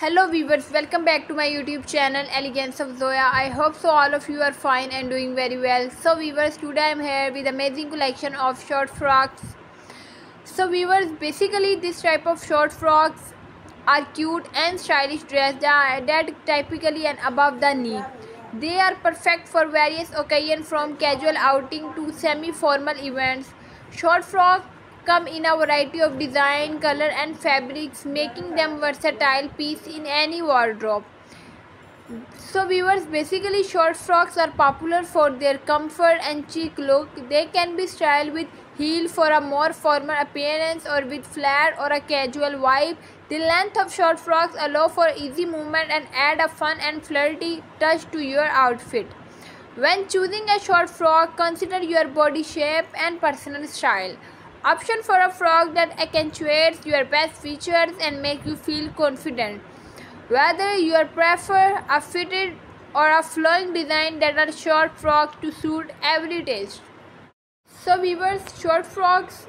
hello viewers. Welcome back to my youtube channel elegance of zoya. I hope so all of you are fine and doing very well. So viewers today i'm here with amazing collection of short frocks. So viewers basically this type of short frocks are cute and stylish dress that are typically and above the knee. They are perfect for various occasions from casual outing to semi-formal events. Short frocks come in a variety of design, color and fabrics making them versatile piece in any wardrobe. So viewers basically short frocks are popular for their comfort and chic look. They can be styled with heel for a more formal appearance or with flat or a casual vibe. The length of short frocks allow for easy movement and add a fun and flirty touch to your outfit. When choosing a short frock, consider your body shape and personal style. Option for a frock that accentuates your best features and make you feel confident. Whether you prefer a fitted or a flowing design that are short frocks to suit every taste. So viewers, short frocks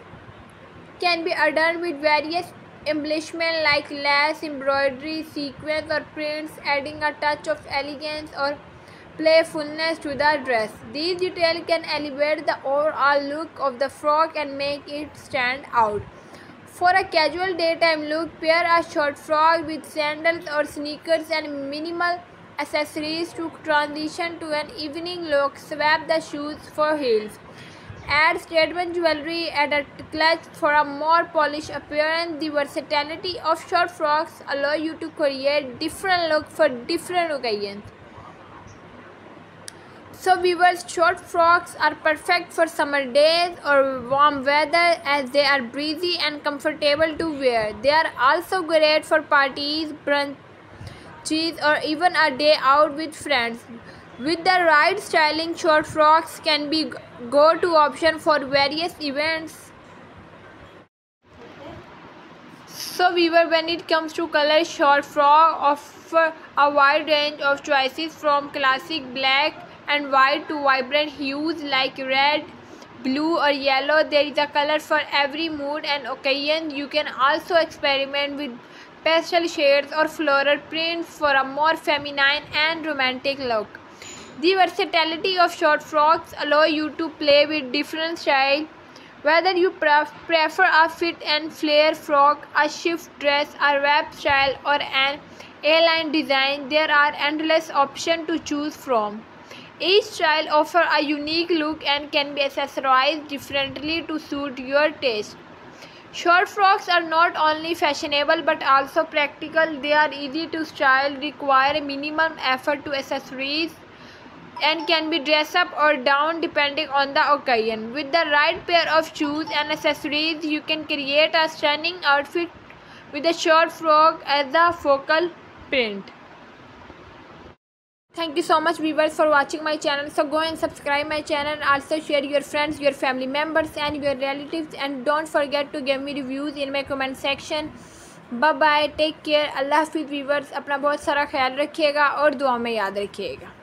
can be adorned with various embellishment like lace, embroidery, sequins or prints adding a touch of elegance or playfulness to the dress. These details can elevate the overall look of the frock and make it stand out. For a casual daytime look, pair a short frock with sandals or sneakers and minimal accessories to transition to an evening look. Swap the shoes for heels. Add statement jewelry and a clutch for a more polished appearance. The versatility of short frocks allow you to create different looks for different occasions. So viewers, short frocks are perfect for summer days or warm weather as they are breezy and comfortable to wear. They are also great for parties, brunches or even a day out with friends. With the right styling, short frocks can be go-to option for various events. So viewer, when it comes to color, short frock offer a wide range of choices from classic black and white to vibrant hues like red, blue or yellow. There is a color for every mood and occasion. You can also experiment with pastel shades or floral prints for a more feminine and romantic look. The versatility of short frocks allow you to play with different styles. Whether you prefer a fit and flare frock, a shift dress, a wrap style or an A-line design, there are endless options to choose from. Each style offers a unique look and can be accessorized differently to suit your taste. Short frocks are not only fashionable but also practical. They are easy to style, require minimum effort to accessories and can be dressed up or down depending on the occasion. With the right pair of shoes and accessories, you can create a stunning outfit with a short frock as the focal point you so much viewers for watching my channel so go and subscribe my channel also share your friends your family members and your relatives and don't forget to give me reviews in my comment section bye bye take care allah hafiz viewers अपना बहुत सारा ख्याल रखिएगा और दुआ में याद रखिएगा